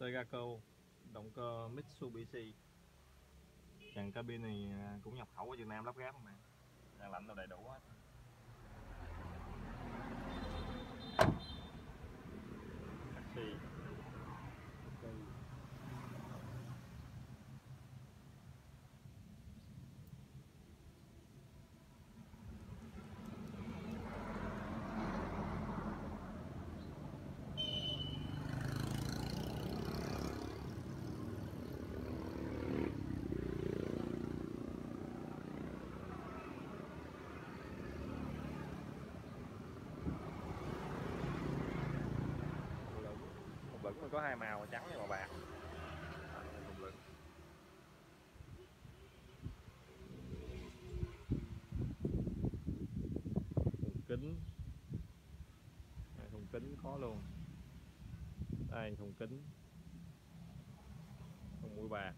Tegaco động cơ Mitsubishi. Trần cabin này à, cũng nhập khẩu ở Việt Nam lắp ráp mà, bạn lạnh là đầy đủ hết. Mình có hai màu trắng và màu bạc. Thùng thùng kính. Đây, thùng kính có luôn. Đây thùng kính. Thùng mũi bạc.